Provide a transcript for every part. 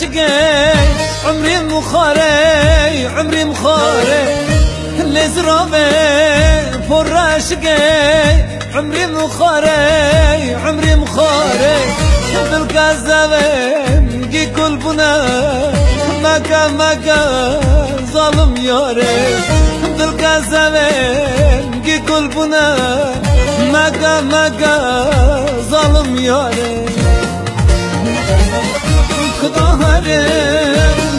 عاشقي عمري مخاري عمري مخاري. لزرابي فور عاشقي عمري مخاري عمري مخاري. بالكذابين جي كل بنا مكا مكا ظالم ياري بالكذابين جي كل بنا مكا مكا ظالم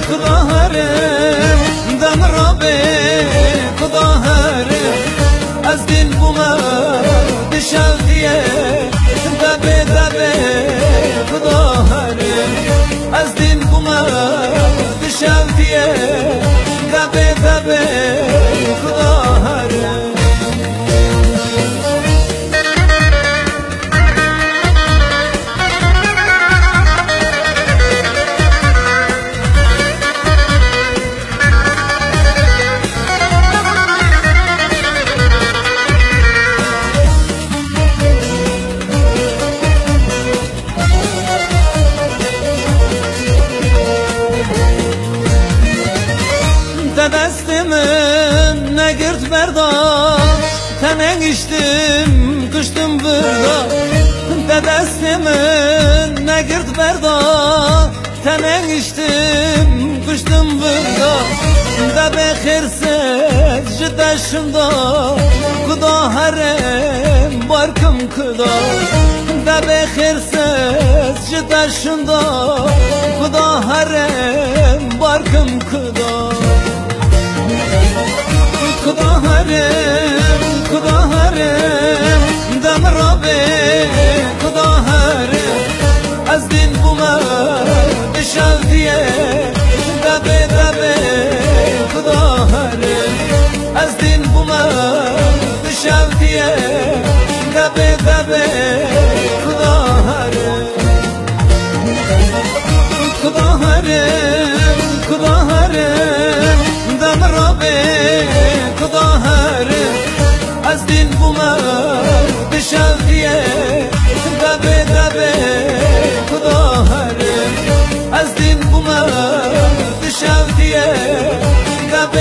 kudaharım Dam Rabbi, kudaharım Az din buna düşer diye Dabe dabe kudaharım Az din buna düşer diye Dabe berda Tenen içtim kıştım burada. Dedestimin ne girt berda Tenen içtim kıştım burada. Da bekirsiz jideşimda Kuda harem barkım kuda. Da bekirsiz jideşimda بومہ بے شال دیئے گپ بے بے خدا ہر خدا ہر خدا ہر دان رو بے خدا ہر از دن بومہ بے شال دیئے گپ بے خدا ہر از دن بومہ بے شال دیئے گپ